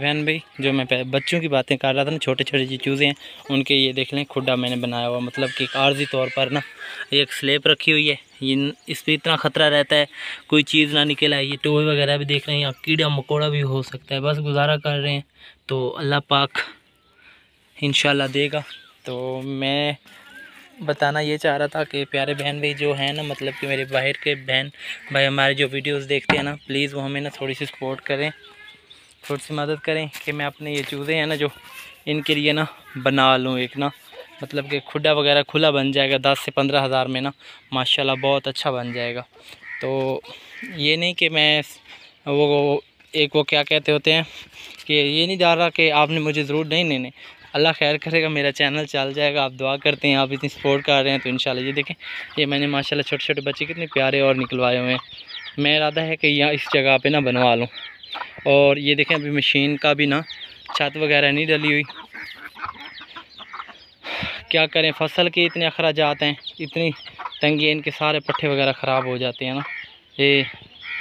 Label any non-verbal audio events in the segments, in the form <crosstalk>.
बहन भाई जो मैं बच्चों की बातें कर रहा था ना छोटे छोटे जो चूज़े हैं, उनके ये देख लें खुडा मैंने बनाया हुआ मतलब कि आर्जी तौर पर ना एक स्लेप रखी हुई है, ये इस पर इतना ख़तरा रहता है, कोई चीज़ ना निकल आए ये टोए वगैरह भी देख रहे हैं यहाँ कीड़ा मकोड़ा भी हो सकता है, बस गुजारा कर रहे हैं तो अल्लाह पाक इन देगा। तो मैं बताना ये चाह रहा था कि प्यारे बहन भाई जो हैं ना मतलब कि मेरे बाहर के बहन भाई हमारे जो वीडियोस देखते हैं ना प्लीज़ वो हमें ना थोड़ी सी सपोर्ट करें। थोड़ी सी मदद करें कि मैं अपने ये चूज़े हैं ना जो इनके लिए ना बना लूँ एक ना। मतलब कि खुडा वगैरह खुला बन जाएगा दस से पंद्रह हज़ार में ना। माशाल्लाह बहुत अच्छा बन जाएगा। तो ये नहीं कि मैं वो एक वो क्या कहते होते हैं कि ये नहीं जा रहा कि आपने मुझे ज़रूर, नहीं नहीं अल्लाह खैर करेगा, मेरा चैनल चल जाएगा, आप दुआ करते हैं, आप इतनी सपोर्ट कर रहे हैं तो इन ये देखें, ये मैंने माशाल्लाह छोटे छोटे बच्चे कितने प्यारे और निकलवाए हुए हैं। मैं इरादा है कि यहाँ इस जगह पे ना बनवा लूँ। और ये देखें अभी मशीन का भी ना, छत वगैरह नहीं डली हुई। क्या करें, फ़सल के इतने अखराज हैं, इतनी तंगी है, इनके सारे पट्ठे वगैरह ख़राब हो जाते हैं ना। ये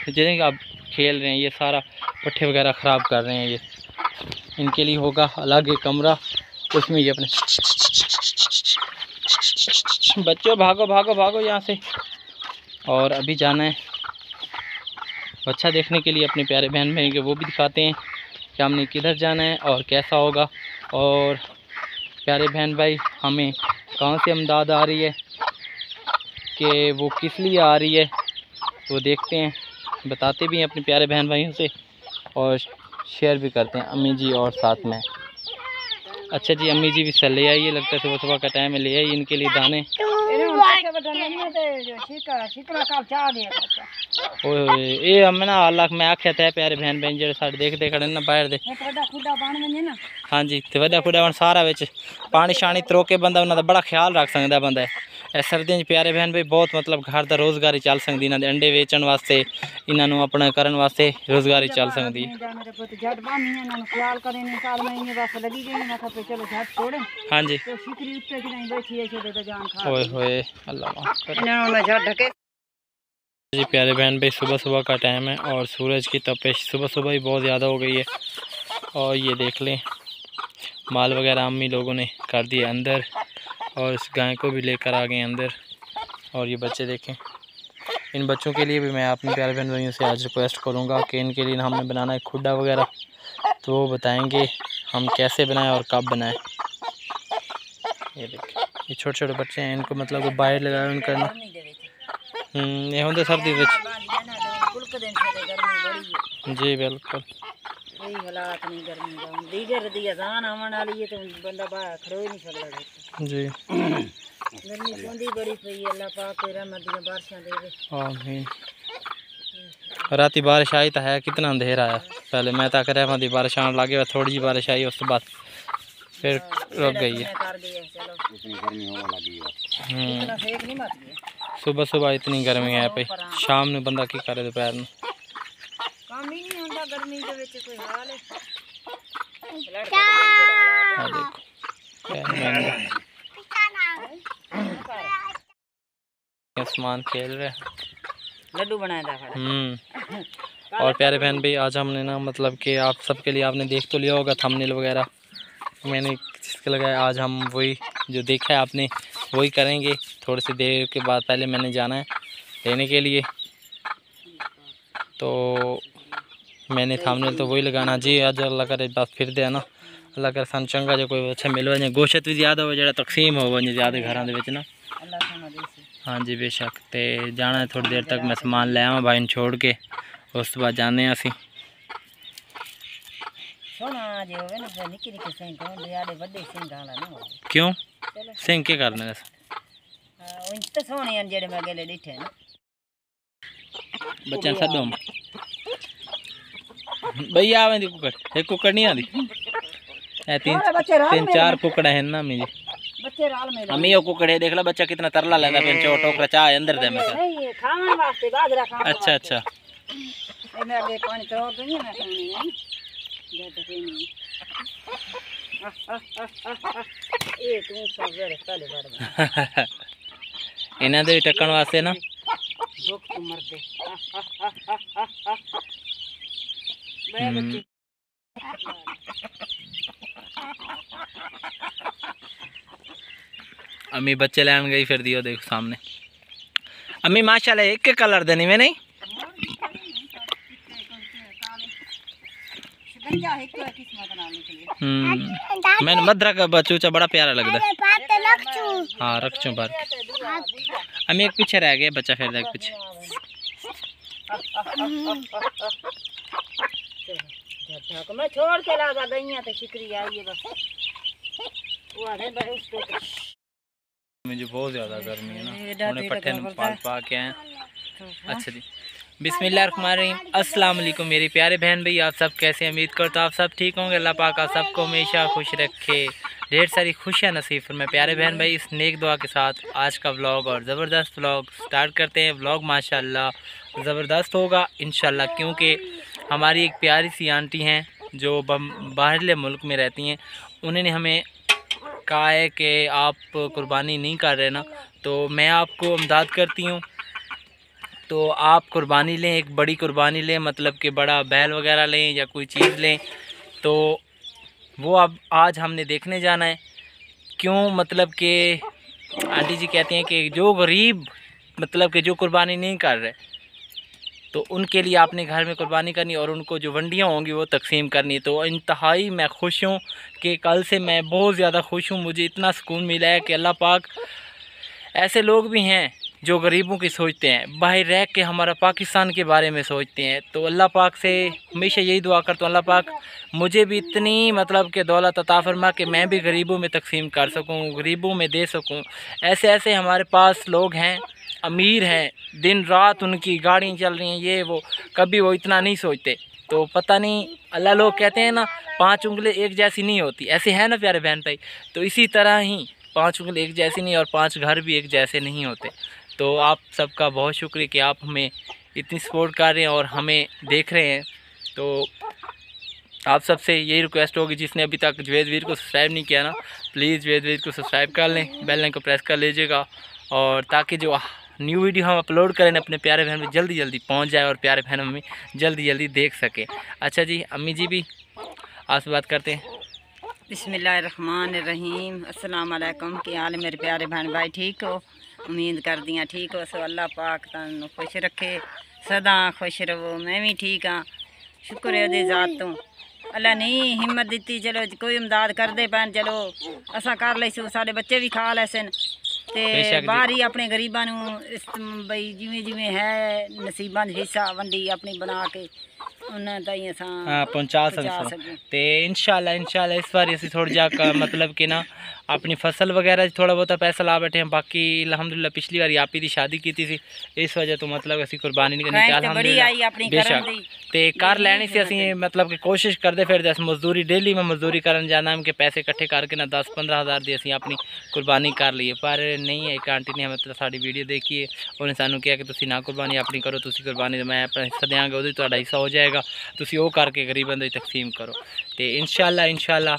जैसे आप खेल रहे हैं, ये सारा पट्ठे वगैरह ख़राब कर रहे हैं ये। इनके लिए होगा अलग एक कमरा, उसमें ये अपने बच्चों, भागो भागो भागो यहाँ से। और अभी जाना है। अच्छा देखने के लिए अपने प्यारे बहन भाई के वो भी दिखाते हैं कि हमने किधर जाना है और कैसा होगा। और प्यारे बहन भाई, हमें कहाँ से अमदाद आ रही है? कि वो किस लिए आ रही है? वो देखते हैं, बताते भी हैं अपने प्यारे बहन भाइयों से और शेयर भी करते हैं अम्मी जी और साथ में। अच्छा जी, अम्मी जी भी सर ले आइए, लगता है सुबह सुबह का टाइम है, ले आइए इनके लिए दाने। ये मैं आख्या था प्यारे बहन बहन जो साढ़े देखते बाहर दे बन सारा बिच। पानी शानी तरोके बंदा बड़ा ख्याल रख सकता बंदा। सर्दियों प्यारे बहन भाई बहुत मतलब घर का रोजगारी चल सकती इन्होंने अंडे वेचण वास्ते इन्हों अपना करने वास्ते रोजगारी चल सकती हाँ जी। जी प्यारे बहन भाई सुबह सुबह का टाइम है और सूरज की तपिश सुबह सुबह ही बहुत ज़्यादा हो गई है। और ये देख लें माल वगैरह अम्मी लोगों ने कर दिए अंदर। और इस गाय को भी लेकर आ गए अंदर और ये बच्चे देखें इन बच्चों के लिए भी मैं अपने प्यारे बहन भाइयों से आज रिक्वेस्ट करूँगा कि इनके लिए हमें बनाना है खुडा वगैरह तो वो बताएंगे हम कैसे बनाएं और कब बनाएं ये देखें ये छोटे छोटे बच्चे हैं इनको मतलब बाहर लगाए उनका ना हम्म, ये होंगे सर्दी जी बिल्कुल ਕੋਈ ਹਾਲਾਤ ਨਹੀਂ ਗਰਮੀ ਦਾ ਹੁਣ ਦੀਗਰ ਦੀ ਅਜ਼ਾਨ ਆਉਣ ਵਾਲੀ ਹੈ ਤੇ ਬੰਦਾ ਬਾਹਰ ਖੜੋ ਹੀ ਨਹੀਂ ਸਕਦਾ ਜੀ ਗਰਮੀ ਪੁੰਦੀ ਬੜੀ ਪਈ ਹੈ ਅੱਲਾਹ ਪਾਕ ਤੇ ਰਹਿਮਤ ਦੀਆਂ ਬਾਰਿਸ਼ਾਂ ਦੇਵੇ आमीन राती बारिश आई तो है कितना अंधेरा आया पहले मैं तक रहमत दी बारिश आने लगे थोड़ी जी बारिश आई उस बाद फिर रुक गई है सुबह सुबह इतनी गर्मी है पे शाम में बंदा की करे दोपहर में ਕੰਮ ਹੀ ਨਹੀਂ ਹੁੰਦਾ ਗਰਮੀ ਦੇ ਵਿੱਚ ਕੋਈ ਹਾਲ ਹੈ आसमान खेल रहे लड्डू बनाया था हम्म। और प्यारे बहन भाई आज हमने ना मतलब कि आप सबके लिए आपने देख तो लिया होगा थंबनेल वगैरह। मैंने किसके लगाया आज हम वही जो देखा है आपने वही करेंगे। थोड़ी सी देर के बाद पहले मैंने जाना है लेने के लिए। तो मैंने थामने तो वही लगाना। जी आज अल्लाह करे बस फिर दे ना? अल्लाह करे सन चंगा जो कोई अच्छा मिल वजे गोशत भी ज़्यादा हो जो तकसीम हो वजे ज़्यादा घर ना। हाँ जी बेशक। तो जाना है थोड़ी देर तक मैं समान ले आवा भाई छोड़ के। उस बाद जाने असी। क्यों? सिंह के करने दस बच्चा सदो भैया आवे कुकड़ एक कुकड़ नहीं आती तीन तीन चार कुकड़ है ना मेरी बच्चे राल देख ला बच्चा कितना तरला लेंदा फिर चाय अंदर खाने वास्ते बाजरा अच्छा अच्छा। ए मेरे लिए ना इन्हें तो टक्कन वास्ते ना। <laughs> अम्मी बच्चे लैन गई फिर दियो देखो सामने। अम्मी माशाल्लाह एक के कलर देनी में नहीं? हम्म मैंने मद्रा का बचूचा बड़ा प्यारा लगता है हाँ रख चू बार अम्मी एक पीछे रह गया बच्चा फिर देख पीछे। झटक मैं छोड़ के लागा गई तो शिकरी आई बस। मुझे बहुत ज़्यादा गर्मी है ना। उन्हें क्या पाल पा के आए अच्छा जी बिस्मिल्लाहिर्रहमानिर्रहीम अस्सलाम वालेकुम मेरी प्यारे बहन भाई आप सब कैसे हैं? उम्मीद करता आप सब ठीक होंगे। अल्लाह पाक आप सबको हमेशा खुश रखे। ढेर सारी खुशियाँ नसीब मैं प्यारे बहन भाई इस नेक दुआ के साथ आज का व्लॉग और ज़बरदस्त व्लॉग स्टार्ट करते हैं। व्लॉग माशाल्लाह ज़बरदस्त होगा इन क्योंकि हमारी एक प्यारी सी आंटी हैं जो बाहरले मुल्क में रहती हैं। उन्होंने हमें कहा है कि आप कुर्बानी नहीं कर रहे ना। तो मैं आपको इमदाद करती हूँ। तो आप कुर्बानी लें, एक बड़ी कुर्बानी लें मतलब कि बड़ा बैल वगैरह लें या कोई चीज़ लें। तो वो अब, आज हमने देखने जाना है। क्यों? मतलब कि आंटी जी कहती हैं कि जो गरीब मतलब कि जो कुर्बानी नहीं कर रहे। तो उनके लिए आपने घर में कुर्बानी करनी और उनको जो वंडियाँ होंगी वो तकसीम करनी। तो इंतहाई मैं खुश हूँ कि कल से मैं बहुत ज़्यादा खुश हूँ। मुझे इतना सुकून मिला है कि अल्लाह पाक ऐसे लोग भी हैं जो गरीबों की सोचते हैं, बाहर रह के हमारा पाकिस्तान के बारे में सोचते हैं। तो अल्लाह पाक से हमेशा यही दुआ करता हूँ, अल्लाह पाक मुझे भी इतनी मतलब कि दौलत अता फरमा कि मैं भी गरीबों में तकसीम कर सकूँ, गरीबों में दे सकूँ। ऐसे ऐसे हमारे पास लोग हैं अमीर हैं। दिन रात उनकी गाड़ियाँ चल रही हैं, ये वो। कभी वो इतना नहीं सोचते। तो पता नहीं, अल्लाह लोग कहते हैं ना, पाँच उंगली एक जैसी नहीं होती। ऐसे है ना प्यारे बहन भाई? तो इसी तरह ही पाँच उंगली एक जैसी नहीं और पाँच घर भी एक जैसे नहीं होते। तो आप सबका बहुत शुक्रिया कि आप हमें इतनी सपोर्ट कर रहे हैं और हमें देख रहे हैं। तो आप सबसे यही रिक्वेस्ट होगी, जिसने अभी तक जवेद वीर को सब्सक्राइब नहीं किया ना प्लीज़ जवेद वीर को सब्सक्राइब कर लें बेल को प्रेस कर लीजिएगा और ताकि जो न्यू वीडियो हम अपलोड करें अपने प्यारे बहन में जल्दी जल्दी पहुँच जाए और प्यारे बहन मम्मी, जल्दी जल्दी देख सके। अच्छा जी, अम्मी जी भी आपसे बात करते हैं। बसमीम असलकम के हाल मेरे प्यारे बहन भाई, ठीक हो? उम्मीद कर दी ठीक हो सो अल्लाह पाक तुम खुश रखे, सदा खुश रहो, मैं भी ठीक हाँ। शुक्र है ओदे जात तो अल्लाह नहीं हिम्मत दी चलो कोई इमदाद करते पैन चलो, असा कर ले सू सा बच्चे भी खा लैसे ਤੇ। ਬਾਹਰ ਆਪਣੇ ਗਰੀਬਾਂ ਨੂੰ ਇਸ ਬਈ ਜਿਵੇਂ ਜਿਵੇਂ ਹੈ ਨਸੀਬਾਂ ਦੀ ਹਿੱਸਾ ਵੰਡੀ ਆਪਣੀ ਬਣਾ ਕੇ ਉਹਨਾਂ ਤਾਈਂ ਅਸਾਂ ਹਾਂ ਪਹੁੰਚਾ ਸਕਦੇ ਤੇ ਇਨਸ਼ਾਅੱਲਾ ਇਨਸ਼ਾਅੱਲਾ ਇਸ ਵਾਰੀ ਅਸੀਂ ਥੋੜਾ ਜਿਹਾ ਮਤਲਬ ਕਿ ਨਾ ਆਪਣੀ ਫਸਲ ਵਗੈਰਾ 'ਚ ਥੋੜਾ ਬਹੁਤਾ ਪੈਸਾ ਲਾ ਬੈਠੇ ਹਾਂ ਬਾਕੀ ਅਲਹਮਦੁਲਿਲਾ ਪਿਛਲੀ ਵਾਰੀ ਆਪੀ ਦੀ ਸ਼ਾਦੀ ਕੀਤੀ ਸੀ ਇਸ ਵਜ੍ਹਾ ਤੋਂ ਮਤਲਬ ਅਸੀਂ ਕੁਰਬਾਨੀ ਨਹੀਂ ਕਰਨੀ ਚਾਹ ਅਲਹਮਦੁਲਿਲਾ ਤੇ ਕਰ ਲੈਣੀ ਸੀ ਅਸੀਂ ਮਤਲਬ ਕਿ ਕੋਸ਼ਿਸ਼ ਕਰਦੇ ਫਿਰਦੇ ਅਸੀਂ ਮਜ਼ਦੂਰੀ ਡੇਲੀ ਮੈਂ ਮਜ਼ਦੂਰੀ ਕਰਨ ਜਾਣਾ ਕਿ ਪੈਸੇ ਇਕੱਠੇ ਕਰਕੇ ਨਾ 10 15000 ਦੀ ਅਸੀਂ ਆਪਣੀ ਕੁਰਬਾਨੀ ਕਰ ਲਈਏ ਪਰ ਨਹੀਂ ਹੈ ਇੱਕ ਆਂਟੀ ਨੇ ਮਤਲਬ ਸਾਡੀ ਵੀਡੀਓ ਦੇਖੀ ਹੈ ਉਹਨੇ ਸਾਨੂੰ ਕਿਹਾ ਕਿ ਤੁਸੀਂ ਨਾ ਕੁਰਬਾਨੀ ਆਪਣੀ ਕਰੋ ਤੁਸੀਂ ਕੁਰਬਾਨੀ ਮੈਂ ਸਦਿਆਂਗੇ ਉਹਦੀ ਤੁਹਾਡਾ ਹਿੱਸਾ ਹੋ ਜਾਏਗਾ, ਤੁਸੀਂ ਉਹ ਕਰਕੇ ਗਰੀਬਾਂ ਦੀ ਤਕਸੀਮ ਕਰੋ। ਤੇ ਇਨਸ਼ਾਅੱਲਾ ਇਨਸ਼ਾਅੱਲਾ,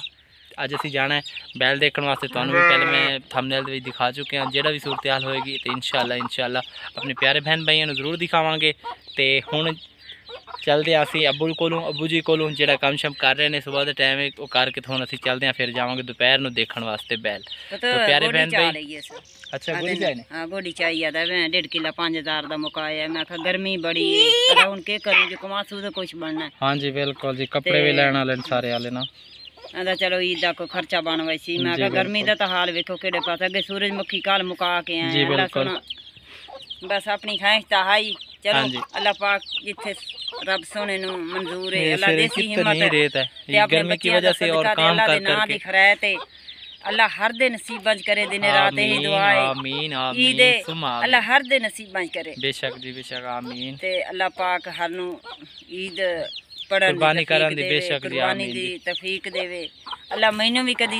ਅੱਜ ਅਸੀਂ ਜਾਣਾ ਹੈ ਬੈਲ ਦੇਖਣ ਵਾਸਤੇ। ਤੁਹਾਨੂੰ ਵੀ ਪਹਿਲੇ ਮੈਂ ਥੰਬਨੇਲ ਦੇ ਵਿੱਚ ਦਿਖਾ ਚੁੱਕਿਆ ਜਿਹੜਾ ਵੀ ਸੂਰਤ-ਹਾਲ ਹੋਏਗੀ ਤੇ ਇਨਸ਼ਾਅੱਲਾ ਇਨਸ਼ਾਅੱਲਾ, ਆਪਣੇ ਪਿਆਰੇ ਭੈਣ ਭਾਈਆਂ ਨੂੰ ਜ਼ਰੂਰ ਦਿਖਾਵਾਂਗੇ। ਤੇ ਹੁਣ ਚੱਲਦੇ ਆ ਅਸੀਂ ਅੱਬੂ ਕੋਲੋਂ ਅੱਬੂ ਜੀ ਕੋਲੋਂ ਜਿਹੜਾ ਕੰਮ ਸ਼ਮ ਕਰ ਰਹੇ ਨੇ ਸਵੇਰ ਦੇ ਟਾਈਮ ਉਹ ਕਰਕੇ ਹੁਣ ਅਸੀਂ ਚੱਲਦੇ ਆ ਫਿਰ ਜਾਵਾਂਗੇ ਦੁਪਹਿਰ ਨੂੰ ਦੇਖਣ ਵਾਸਤੇ ਬੈਲ। ਪਿਆਰੇ ਭੈਣ ਭਾਈ ਅੱਛਾ ਗੋਲੀ ਚਾਹੀਏ ਹਾਂ ਗੋਲੀ ਚਾਹੀਏ ਦਾ ਮੈਂ 1.5 ਕਿਲਾ 5000 ਦਾ ਮੁਕਾਇਆ ਮੈਂ ਕਿਹਾ ਗਰਮੀ ਬੜੀ ਹੈ ਹੁਣ ਕੀ ਕਰੂ ਜੇ ਕਮਾਸੂ ਦਾ ਕੁਝ ਬਣਨਾ ਹਾਂਜੀ ਬਿਲਕੁਲ ਜੀ ਕੱਪੜੇ ਵੀ ਲੈਣ ਵਾਲੇ ਸਾਰੇ ਵਾਲੇ ਨਾ। ਆਂਦਾ ਚਲੋ ਈਦ ਦਾ ਕੋ ਖਰਚਾ ਬਣਵਾਈ ਸੀ। ਮੈਂ ਕਿਹਾ ਗਰਮੀ ਦਾ ਤਾਂ ਹਾਲ ਵੇਖੋ ਕਿਹੜੇ ਪਾਸੇ ਅੱਗੇ ਸੂਰਜਮੁਖੀ ਕਾਲ ਮੁਕਾ ਕੇ ਆਏ ਬਸ ਆਪਣੀ ਖਾਇਸ਼ ਤਾਂ ਹਾਈ। ਚਲੋ ਹਾਂਜੀ। ਅੱਲਾ ਪਾਕ ਜਿੱਥੇ ਰੱਬ ਸੋਹਣੇ ਨੂੰ ਮਨਜ਼ੂਰ ਹੈ ये ਅੱਲਾ सिर ਦੇਸੀ कितनी ਹਿੰਮਤ रेत है ਤੇ ये ਆਪਣੇ गर्मी की ਬੱਚਿਆਂ ਦਾ वजह से और ਸਦਕਾ ਤੇ काम ਅੱਲਾ ਦੇ कर ਨਾਂ ਦੀ करके ਖੈਰ ਤੇ ਅੱਲਾ ਹਰ ਦੇ ਨਸੀਬਾਂ 'ਚ ਕਰੇ ਦਿਨ ਰਾਤ ਇਹ आमीन ਦੁਆ ਹੈ आमीन ਈਦ आमीन सुम आमीन। ਅੱਲਾ ਹਰ ਦੇ ਨਸੀਬਾਂ 'ਚ ਕਰੇ बेशक जी बेशक आमीन ਤੇ ਅੱਲਾ ਪਾਕ ਹਰ ਨੂੰ ਈਦ ਪੜਨ ਕੁਰਬਾਨੀ ਕਰਨ ਦੀ ਬੇਸ਼ੱਕ ਜੀ, ਕੁਰਬਾਨੀ ਆਮੀਨ ਦੀ ਜੀ। ਤੌਫੀਕ ਦੇਵੇ ਅੱਲਾ ਮੈਨੂੰ ਵੀ ਕਦੀ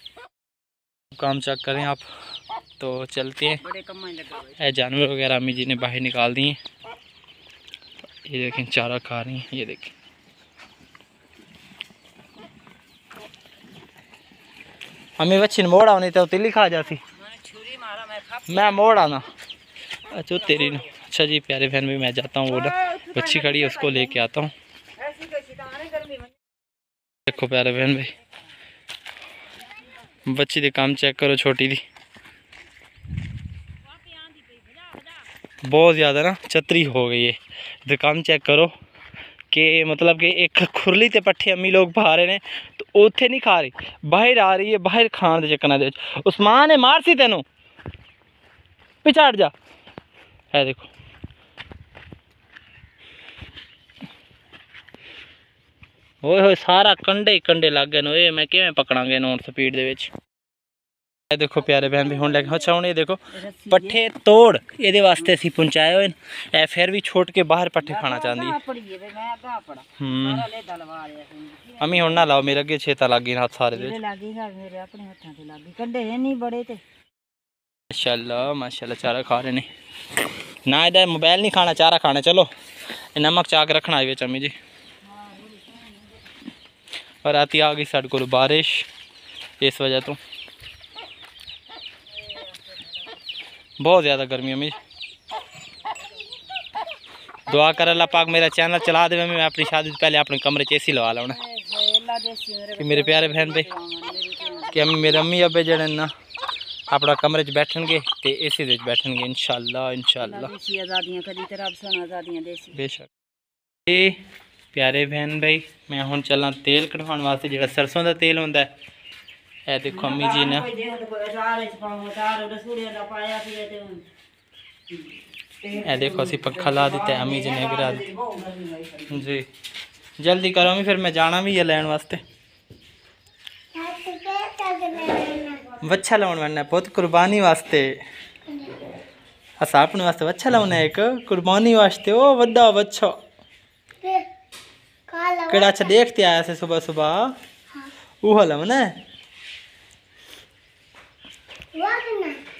काम चेक करें आप। तो चलते हैं। जानवर वगैरह अम्मी जी ने बाहर निकाल दिए ये देखें चारा खा रही हैं ये देखें। अम्मी बच्ची ने मोड़ आनी तो तिल्ली खा जाती। मैं मोड़ आना अच्छा तेरी न। अच्छा जी प्यारे बहन भी मैं जाता हूँ वो बच्ची खड़ी है उसको लेके आता हूँ। देखो प्यारे बहन भाई। बच्ची दे काम चेक करो छोटी दी बहुत ज़्यादा ना चतरी हो गई है तो काम चेक करो कि मतलब कि एक खुरली ते पट्ठे अम्मी लोग पा रहे ने तो ਉੱਥੇ ਨਹੀਂ ਖਾ ਰਹੀ ਬਾਹਰ ਆ ਰਹੀ ਹੈ ਬਾਹਰ ਖਾਣ ਦੇ ਚੱਕਰਾਂ ਦੇ ਵਿੱਚ ਉਸਮਾਨ ਨੇ ਮਾਰਸੀ ਤੈਨੂੰ ਪਿਛਾੜ ਜਾ ਓਏ ਹੋਏ ਸਾਰਾ ਕੰਡੇ ਹੀ ਕੰਡੇ ਲੱਗ ਗਏ ਨੇ। ਓਏ ਮੈਂ ਕਿਵੇਂ ਪਕੜਾਂਗੇ ਹੁਣ ਸਪੀਡ ਦੇ ਵਿੱਚ? ਇਹ ਦੇਖੋ ਪਿਆਰੇ ਭੈਣ ਵੀ ਹੁਣ ਲੈ ਕੇ ਅੱਛਾ ਹੁਣ ਇਹ ਦੇਖੋ। ਪੱਠੇ ਤੋੜ ਇਹਦੇ ਵਾਸਤੇ ਅਸੀਂ ਪਹੁੰਚਾਏ ਹੋਏ ਨੇ। ਇਹ ਫਿਰ ਵੀ ਛੋਟ ਕੇ ਬਾਹਰ ਪੱਠੇ ਖਾਣਾ ਚਾਹੁੰਦੀ। ਹੈ। ਅਮੀ ਹੁਣ ਨਾ ਲਾਓ ਮੇਰੇ ਅੱਗੇ ਛੇਤਾ ਲੱਗ ਗਈ ਨਾ ਹੱਥ ਸਾਰੇ ਦੇ ਮੇਰੇ ਵਿੱਚ। ਲੱਗੇਗਾ ਮੇਰੇ ਆਪਣੇ ਹੱਥਾਂ ਤੇ ਲੱਗੀ ਕੰਡੇ ਹੈ ਨਹੀਂ ਬੜੇ ਤੇ। ਮਾਸ਼ਾਅੱਲਾ ਮਾਸ਼ਾਅੱਲਾ ਚਾਰਾ ਖਾ ਰਹੇ ਨੇ। ਨਾ ਇਹਦਾ ਮੋਬਾਈਲ ਨਹੀਂ ਖਾਣਾ ਚਾਰਾ ਖਾਣਾ ਚਲੋ। ਇਹ ਨਮਕ ਚਾਕ ਰੱਖਣਾ ਵਿੱਚ ਅਮੀ ਜੀ। और राती आ गई साढ़े को बारिश इस वजह तो। बहुत ज़्यादा गर्मी में दुआ कर अल्लाह पाक मेरा चैनल चला दे मैं अपनी शादी से पहले अपने कमरे च ए सी लवा लाना कि मेरे प्यारे बहन दे कि मेरे अम्मी अबे जड़े ना अपना कमरे च बैठन गए तो ए सी दे बैठनगे इंशाल्लाह इंशाल्लाह। बेशक। ਆਜ਼ਾਦੀਆਂ ਕਦੀ ਤੇ ਰੱਬ ਸਾਨੂੰ ਆਜ਼ਾਦੀਆਂ ਦੇਸੀ ਬੇਸ਼ੱਕ ਤੇ ਪਿਆਰੇ ਭੈਣ ਭਾਈ ਮੈਂ ਹੁਣ ਚੱਲਾਂ ਤੇਲ ਕਢਵਾਉਣ ਵਾਸਤੇ ਜਿਹੜਾ ਸਰਸੋਂ ਦਾ ਤੇਲ ਹੁੰਦਾ ਹੈ ਇਹ ਦੇਖੋ ਅੰਮੀ ਜੀ ਨੇ ਕੋਈ ਦੇਖ ਕੋਈ ਅਚਾਰ ਚ ਪਾਉਂ ਅਚਾਰ ਰਸੂੜੇ ਦਾ ਪਾਇਆ ਸੀ ਤੇ ਇਹ ਦੇਖੋ ਅਸੀਂ ਪੱਖਾ ਲਾ ਦਿੱਤਾ ਹੈ, ਅੰਮੀ ਜੀ ਨੇ ਗਿਰਾ ਦਿੱਤਾ ਜੀ ਜਲਦੀ ਕਰੋ ਅੰਮੀ ਫਿਰ ਮੈਂ ਜਾਣਾ ਵੀ ਹੈ ਲੈਣ ਵਾਸਤੇ ਵੱਛਾ ਲਾਉਣ ਵਾਲਾ ਪੁੱਤ ਕੁਰਬਾਨੀ ਵਾਸਤੇ ਅਸਾਂ ਆਪਣੇ ਵਾਸਤੇ ਵੱਛਾ ਲਾਉਣਾ ਹੈ ਇੱਕ ਕੁਰਬਾਨੀ ਵਾਸਤੇ ਉਹ ਵੱਡਾ ਵੱਛਾ केड़ा अच्छा देखते आया से सुबह सुबह? ऊ हल हम ने?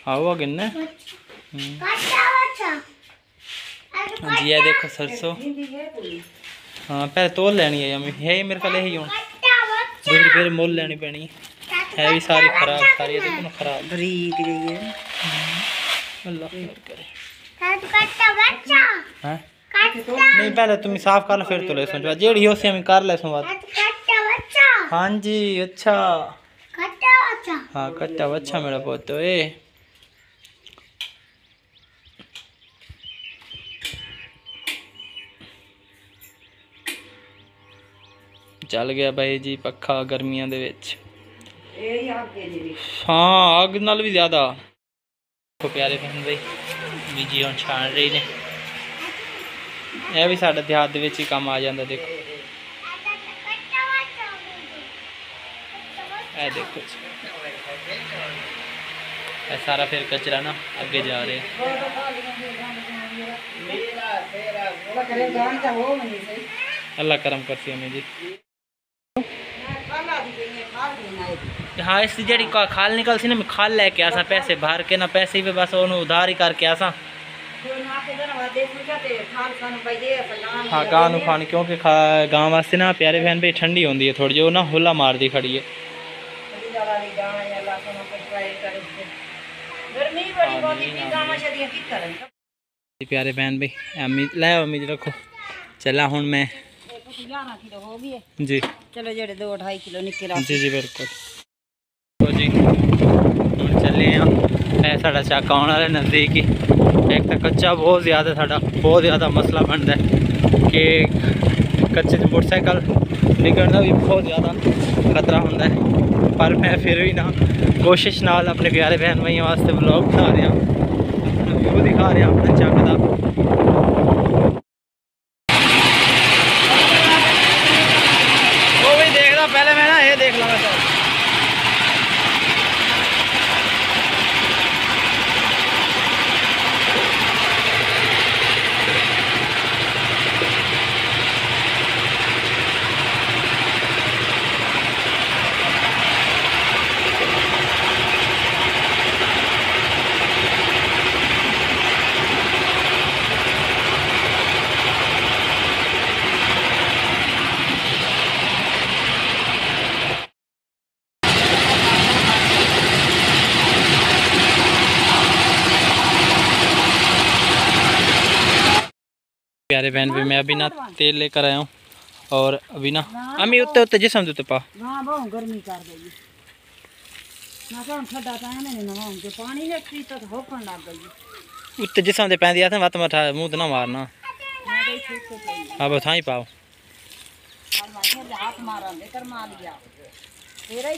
आओ गिन्ने जी ये देखो सरसो। हाँ पहले तोल लेनी है मैं है मेरे पहले ही हूँ। फिर फिर मोल लेनी पैनी। है भी सारी खराब सारी देखो ना खराब। बरीक गई है। हम्म। अल्लाह करे। हाँ? नहीं पहले तुम साफ कर लो फिर तो ले समझवा जेड़ी हो से हम कर ले समझवा हाँ जी अच्छा हाँ कट्टा अच्छा मेरा पुत ए ਚੱਲ ਗਿਆ ਬਾਈ ਜੀ ਪੱਖਾ ਗਰਮੀਆਂ ਦੇ ਵਿੱਚ ਇਹ ਹੀ ਅੱਗੇ ਜਿਹੜੀ ਹਾਂ ਅੱਗ ਨਾਲ ਵੀ ਜ਼ਿਆਦਾ ਦੇਖੋ ਪਿਆਰੇ ਭੈਣ ਬਈ ਬੀਜੀ ਹੁਣ ਛਾਣ ਰਹੀ ਨੇ यह भी ਸਾਡੇ ਦਿਹਾਤ ਦੇ ਵਿੱਚ ਹੀ ਕੰਮ देखो ਜਾਂਦਾ, ਦੇਖੋ। ਇਹ ਦੇਖੋ ਇਹ ਸਾਰਾ ਫਿਰ ਕਚਰਾ ਨਾ ਅੱਗੇ अल्लाह करम करती हमें जी हाँ इस जी खाल निकल सी ना खाल लैके आसा पैसे भर के ना पैसे भी बस ओनू उधार ही करके आसा हाँ कान उखान क्योंकि गाँव वास्ते ना प्यारे बहन भाई ठंडी होंगी है थोड़ी, जो ना हौला मार दी खड़ी है। प्यारे बहन भाई लै अमीद रखो। चला हूँ मैं। जी। चलो जेडे दो ढाई किलो निकल जी जी, बिल्कुल। तो जी हम चले हैं साढ़ा चाका आने वाले नज़दीक ही। ਕੀ ਕਰਨ ਜੀ ਪਿਆਰੇ ਭੈਣ ਭਾਈ ਅਮੀ ਲੈ ਆਓ ਅਮੀ ਜੀ ਰੱਖੋ ਚੱਲਾ ਹੁਣ ਮੈਂ ਇੱਕ 11 ਕਿਲੋ ਹੋ ਗਈ ਹੈ ਜੀ ਚਲੋ ਜਿਹੜੇ 2 2.5 ਕਿਲੋ ਨਿੱਕੇ ਰੱਖ ਜੀ ਜੀ ਬਿਲਕੁਲ ਲਓ ਜੀ ਹੁਣ ਚੱਲੇ ਆ ਇਹ ਸਾਡਾ ਚੱਕ ਆਉਣ ਵਾਲੇ ਨਜ਼ਦੀਕ ਹੀ ਇੱਕ ਤਾਂ ਕੱਚਾ ਬਹੁਤ ਜ਼ਿਆਦਾ ਸਾਡਾ ਬਹੁਤ ਜ਼ਿਆਦਾ ਮਸਲਾ ਬਣਦਾ ਹੈ ਕਿ ਕੱਚੇ 'ਚ ਮੋਟਰਸਾਈਕਲ ਨਿਕਲਣ ਦਾ ਵੀ ਬਹੁਤ ਜ਼ਿਆਦਾ ਖਤਰਾ ਹੁੰਦਾ ਹੈ ਪਰ ਮੈਂ ਫਿਰ ਵੀ ਨਾ ਕੋਸ਼ਿਸ਼ ਨਾਲ ਆਪਣੇ ਪਿਆਰੇ ਭੈਣ ਭਾਈਆਂ ਵਾਸਤੇ ਵਲੌਗ ਬਣਾ ਰਿਹਾ ਵੀਡੀਓ ਦਿਖਾ ਰਿਹਾ ਆਪਣੇ ਚੱਕ ਦਾ प्यारे बहन भी मैं अभी ना तेल लेकर आया हूँ। और अभी ना अमी उत्ते उत्ते जी समझो तो पा गर्मी कर गई। जिसम दे पैंदी मत मठा मुँह तो ना मारना। हाँ हाँ, बस हाँ ही पाओ। मारा तेरा ही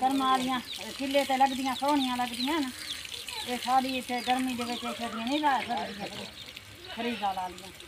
ਕਰਮਾਲੀਆਂ ਕਿੱਲੇ ਤੇ ਲੱਗਦੀਆਂ ਸੋਹਣੀਆਂ ਲੱਗਦੀਆਂ ਨਾ ਇਹ ਸਾਡੀ ਇੱਥੇ ਗਰਮੀ ਦੇ ਵਿੱਚ ਛੱਡੀਆਂ ਨਹੀਂ ਲਾ ਸਕਦੀਆਂ ਖਰੀਦਾ ਲਾ ਲੀਆਂ